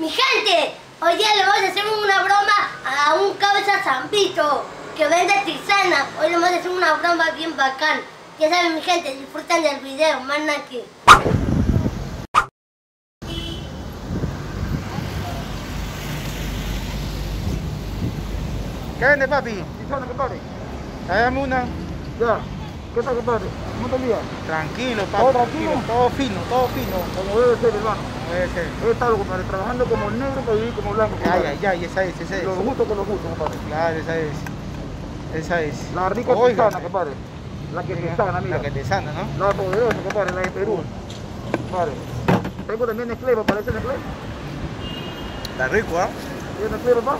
Mi gente, hoy día le vamos a hacer una broma a un cabeza zampito que vende tisana. Hoy le vamos a hacer una broma bien bacán. Ya saben mi gente, disfrutan del video, man aquí. ¿Qué vende, papi? Tisana, compadre. Dame una. Ya. ¿Qué tal, compadre? ¿Cómo te lías? Tranquilo, papi. ¿Todo tranquilo? Todo fino, todo fino. Como debe ser, hermano. Puede ser. He estado, compadre, trabajando como negro para vivir como blanco, Ay, compadre. ay, ay, esa es, esa es. Lo justo con lo justo, compadre. Claro, esa es. Esa es. La rica Oiga, tisana, compadre. La que te sana, mira. La que te sana, ¿no? La poderosa, compadre, la de Perú. Compadre. Tengo también Nestlé, ¿parece Nestlé? Está rico, ¿ah? ¿Tienes Nestlé, papá?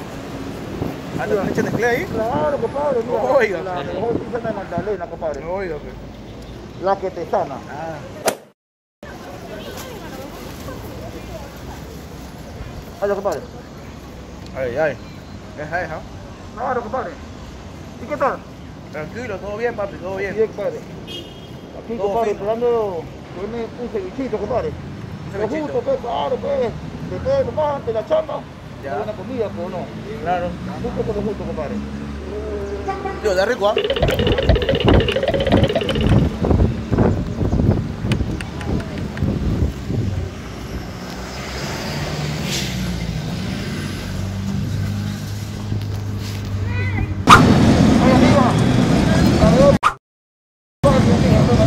¿Ah, ahí? Claro, compadre, mira. Oiga, La mejor tisana de Magdalena, compadre. Oiga, pues. La que te sana. Ah. Vaya, compadre. Ay, ay. Deja, deja. Claro, compadre. ¿Y qué tal? Tranquilo, todo bien, papi, todo bien. Bien, compadre. Aquí, Todo compadre, esperando un cevichito, compadre. Un Lo cevichito. justo, pues, claro, pues. Después, compadre, de la chamba. Ya. Buena comida, pues, no. Claro. Justo con lo justo, compadre. Tío, está rico, ¿ah amiga. A ver. Ay, amiga, toma.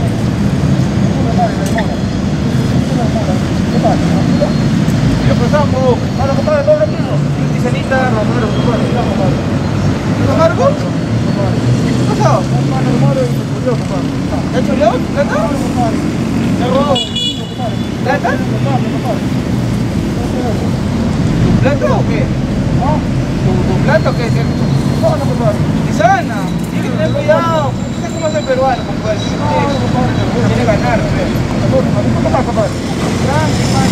Una madre, la demora. Una demora. ¿Qué tal? ¿Tranquilo? Yo pasamos. Hola, compadre, ¿todo tranquilo? Ticenita. Claro, compadre, ya, compadre. ¿Está amargo? Compadre. ¿Qué pasó? Hermano, hermano, y me murió, compadre. ¿Está chuleado? ¿Plata? ¿Plata? Compadre, compadre. ¿Tu plata o qué? ¿Tu, tu o qué? Cómo es el peruano. Tranqui, man.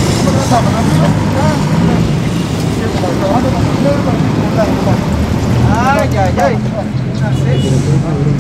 ¿Cómo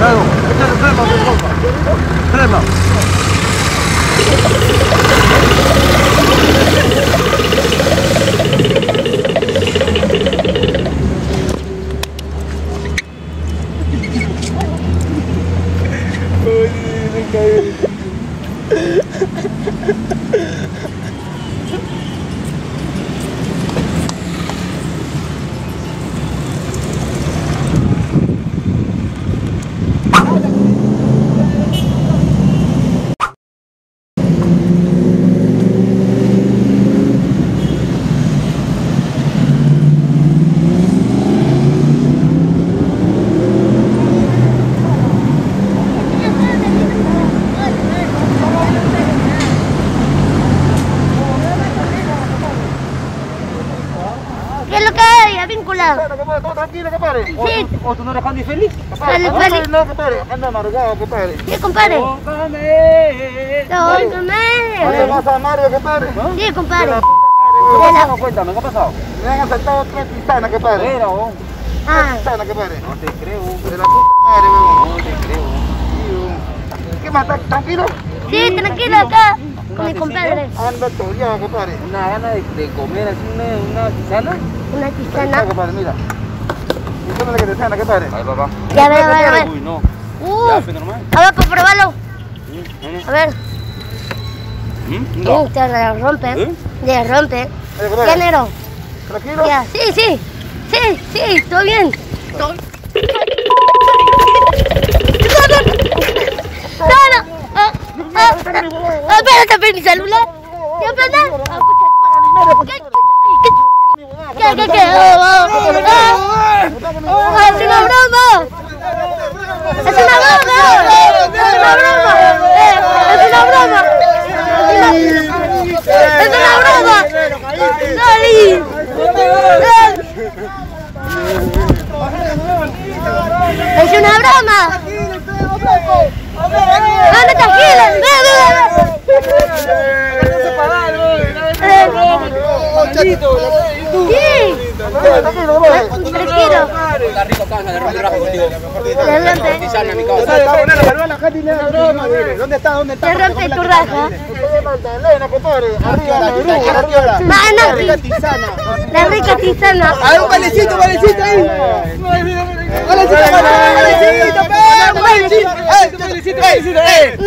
Não, trema, trema. Trema. Está todo tranquilo, compadre. Sí, ¿O tú no eres Candy feliz? Sale No, feliz. No, compadre, anda amargado, compadre. Sí, compadre. ¡Tócame! Oye, Tócame. vas a Mario, compadre. Sí, compadre. ¿Qué ha pasado? Cuéntame, ¿qué ha pasado? Me han asaltado tres tisanas, compadre. Espera, oh. Ah, compadre. No te creo. De la puta madre, weón. No te creo. ¿Qué más? ¿Estás tranquilo? sí, tranquilo acá. Con mi compadre. Anda toreado, compadre. Una gana de, de comer así una, una tisana. Una está, tisana. compadre, mira. Que te papá. Ya ver, a ver, a ver. Uy, no. Uh, Ya, normal. a ver, para probarlo. ¿Mm? A ver. ¿Mm? Sí, te rompe. ¿Eh? Le rompe. ¿Qué? ¿Tranquilo? Ya, sí, sí. Sí, sí, todo bien. Todo- No, no. Ah, ah, ah, ah, espérate, espérate, mi celular. ¿Qué pasa? Ah, escucha, ¿Qué, qué, qué, qué, qué? Oh, oh, oh. Oh, es una broma. Es una broma. Es una broma. Eh, Es una broma. Es una broma. Dali. Es una broma. Anda tranquila. Ve, ve, Tranquilo, compadre. Tranquilo. Está rico acá, de rajo contigo. Mi causa. ¿Dónde está? ¿Dónde Te rompe tu raja. La rica tisana. ¡Hay un valecito, valecito ahí! ¡Valecito, valecito, valecito, valecito! ¡Eh, valecito, eh!